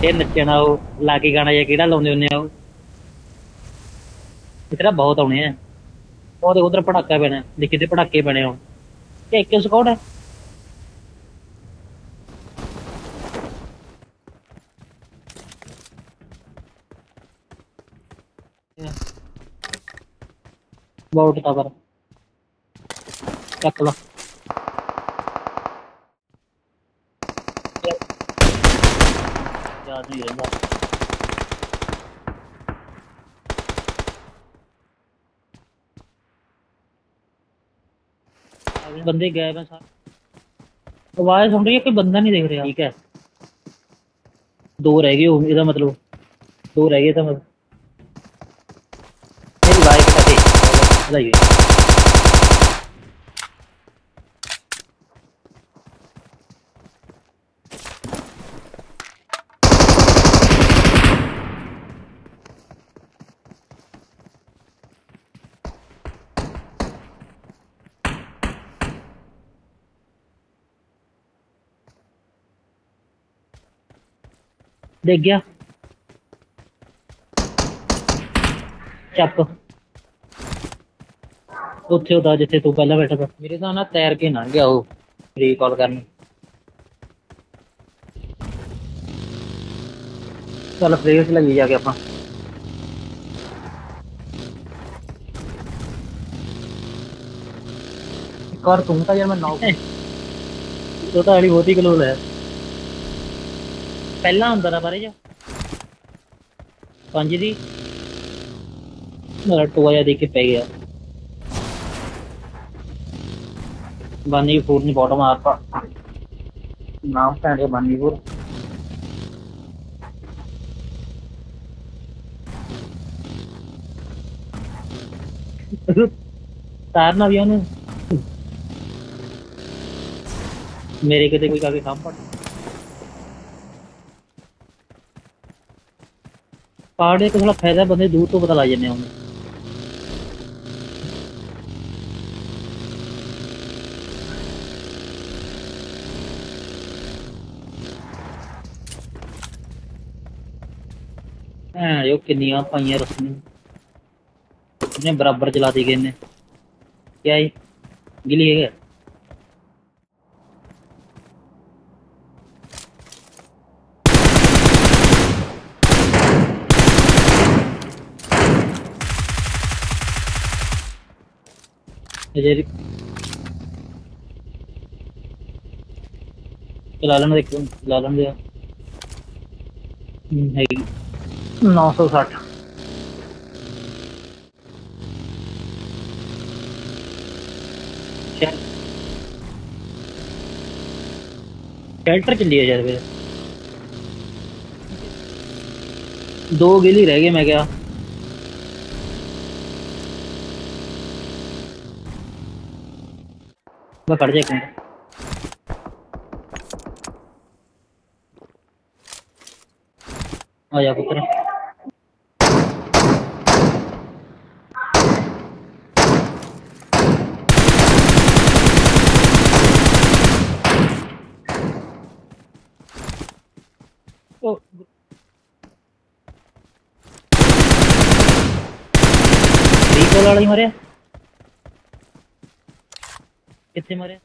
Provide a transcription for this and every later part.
ते नच्चे ना हो, लाके गाना या केड़ा लाने होने हो। इतना बहुत आने हैं। और देखो उधर पटाखा पैना देखिए पटाखे पैने हो। क्या एक स्कॉट है? बहुत था पर रख लो। healing up. हाँ, बंदे गए हैं सारे आवाज़ सुन रही है कोई बंदा नहीं देख रहा ठीक है। दो रह गए होंगे इधर मतलब। दो रह गए था मतलब। मेरी बाइक का ਦੇਖ ਗਿਆ ਚੱਕ ਉੱਥੇ ਉਹਦਾ ਜਿੱਥੇ ਤੂੰ ਪਹਿਲਾਂ ਬੈਠਾ ਤਾ ਮੇਰੇ ਤਾਂ ਨਾ ਤੈਰ ਕੇ ਲੰਘ ਗਿਆ ਉਹ ਰੀਕਾਲ ਕਰਨ ਚੱਲ ਫਲੇਸ ਲੱਗੀ ਜਾ ਕੇ ਆਪਾਂ ਇੱਕ ਵਾਰ ਤੂੰ ਤਾਂ ਯਾਰ ਮੈਂ ਨੌਕ ਉਹ ਤਾਂ ਅਲੀ ਬਹੁਤੀ ਕਲੋਲ ਹੈ ਪਹਿਲਾਂ ਹੁੰਦਾ ਤਾਂ ਬਾਰੇ ਜਾ ਪੰਜ ਦੀ ਮੇਰਾ ਟੋਆ ਜਿਹਾ ਦੇਖ ਕੇ ਪੈ ਗਿਆ ਬਾਨੀਪੁਰ ਨੇ ਬਾਟਮ ਮਾਰਤਾ ਨਾਮ ਸਟੈਂਡ ਹੈ ਬਾਨੀਪੁਰ ਤਾਰਨਾ ਵੀ ਉਹਨੂੰ ਮੇਰੇ ਕਿਤੇ ਕੋਈ ਕਾਕੇ ਕੰਮ ਪੜ ਪਹਾੜੇ ਕੋਲ ਥੋੜਾ ਫਾਇਦਾ ਬੰਦੇ ਦੂਰ ਤੋਂ ਪਤਾ ਲੱਗ ਜਾਂਦੇ ਹੁਣ ਹਾਂ ਇਹ ਕਿੰਨੀਆਂ ਪਾਈਆਂ ਰਸਮੀ ਇਹਨੇ ਬਰਾਬਰ ਚਲਾ ਦੀ ਗਏ ਨੇ ਕਿਆ ਹੈ ਗਿਲੀ ਹੈ ਜਿਹੜੀ ਚਲਾ ਲੈਣ ਦੇ ਚਲਾ ਲੈਣ ਦੇ ਹਮ, ਹੈਗੀ 960 ਸ਼ੈਲ- ਸ਼ੈਲਟਰ ਚੱਲੀ ਯਾਰ ਫਿਰ ਦੋ ਗਿਲੀ ਰਹਿ ਗਏ ਮੈਂ मैं पढ़ जाए आ जा पुत्र। Oh. लड़ाई मरे कितने मरे?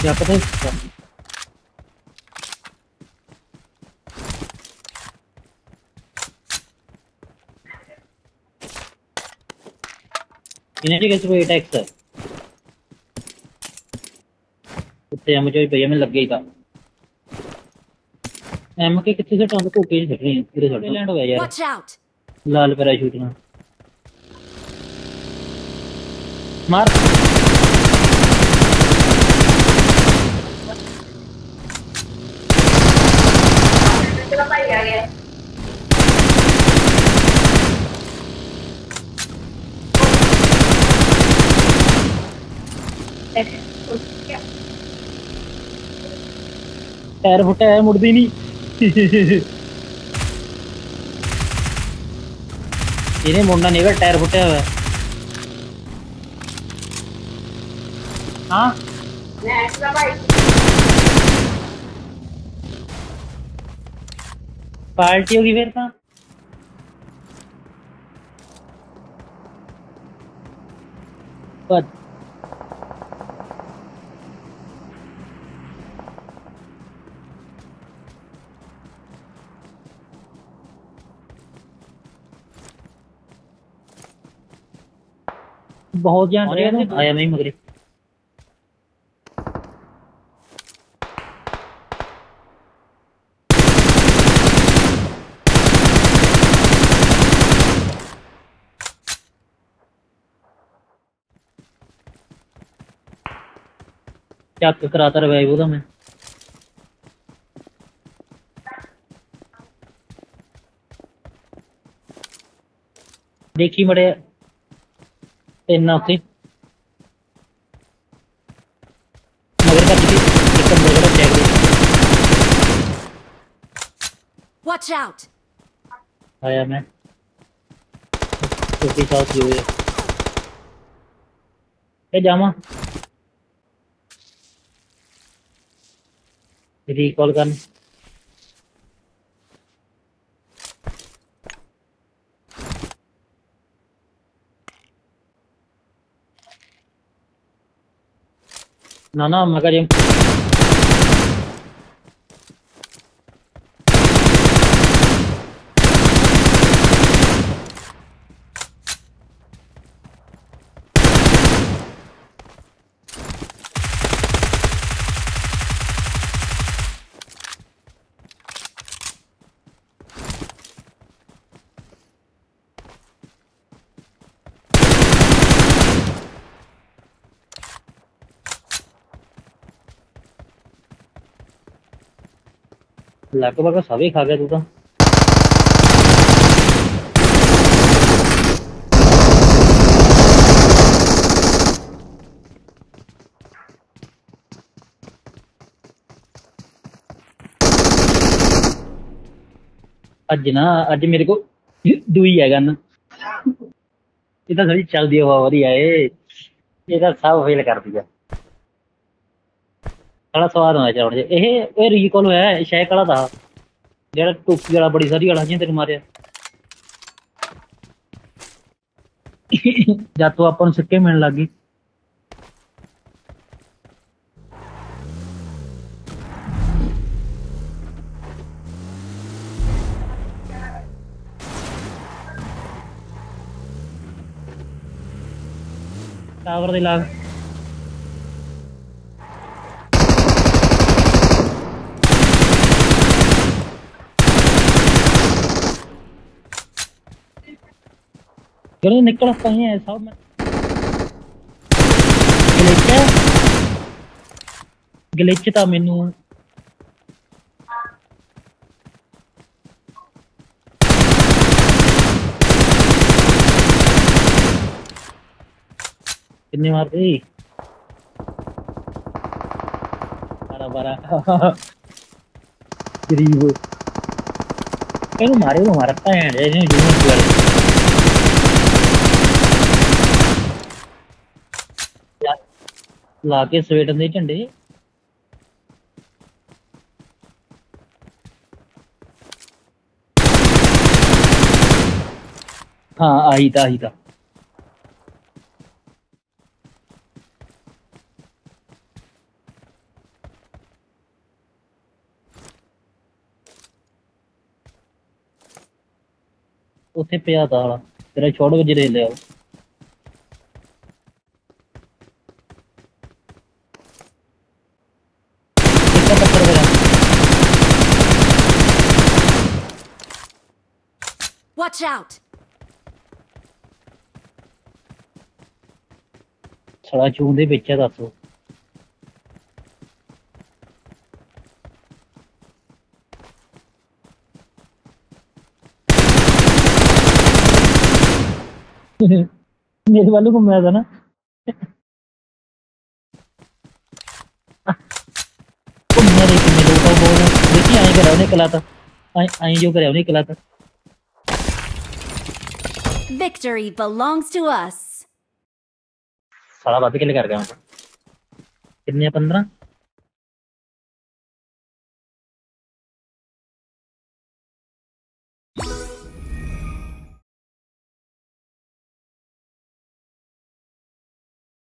क्या पता है इन्हें कैसे कुत्ते मुझे भैया में लग गई था। एम के कितने से टांग को ओकेजन हट रही है पूरे सड़क लैंड हो। गया यार लाल पैराशूट में। मार। पैर फुटा है मुड़दी नहीं। इन्हें मुंडा नहीं कर टायर फुटे हुए। हाँ? पार्टी होगी फिर तो। कहाँ पता बहुत जान रहे हैं आया नहीं मगरी। क्या कराता रहा वो तो मैं। देखी मड़े। in nothing. Watch out. I am in. To pick out you. Hey, Jama. Recall gun. No, no, magari... recall ਕਰਨ ना ना मगर ये लगभग सभी खा गया तू तो ਅੱਜ ਨਾ ਅੱਜ ਮੇਰੇ ਕੋ ਦੂਈ ਹੈ ਗਨ ਇਹ ਤਾਂ ਥੋੜੀ ਚੱਲਦੀ ਹਵਾ ਵਧੀਆ ਏ ਇਹ ਤਾਂ ਸਭ ਫੇਲ ਕਰਦੀ ਆ ਬੜਾ ਸਵਾਦ ਆਉਂਦਾ ਚਲਾਉਣ 'ਚ ਇਹ ਇਹ ਰੀਕਾਲ ਹੋਇਆ ਸ਼ੈਕ ਵਾਲਾ ਦਾ ਜਿਹੜਾ ਟੋਪੀ ਵਾਲਾ ਬੜੀ ਸਾਰੀ ਵਾਲਾ ਜਿਹਨੇ ਤੈਨੂੰ ਮਾਰਿਆ ਜਦ ਤੋਂ ਆਪਾਂ ਨੂੰ ਸਿੱਕੇ ਮਿਲਣ ਲੱਗ ਗਏ ਟਾਵਰ ਦੇ ਲਾਗ चलो निकल कहीं है सब में ग्लिच है? ग्लिच था मेनू। कितने मार गई? बारह गरीब। करीब मारे, वो मारता है ਲਾ ਕੇ ਸਵੇਟਨ ਦੇ ਝੰਡੇ ਹਾਂ ਆਹੀ ਤਾਂ ਆਹੀ ਤਾਂ ਉੱਥੇ ਪਿਆ ਤਾ ਵਾਲਾ ਤੇਰਾ ਛੋੜ ਵਜੇ ਲੈ ਲਿਆ Watch out! छड़ा चून दे बिच दस मेरे वालों को मैं था ना तो मेरे के मेरे ऊपर बोल देखिए आई कराओ नहीं कला था आई आई जो कराओ नहीं Victory belongs to us. साला भाभी के लिए कर गया कितने पंद्रह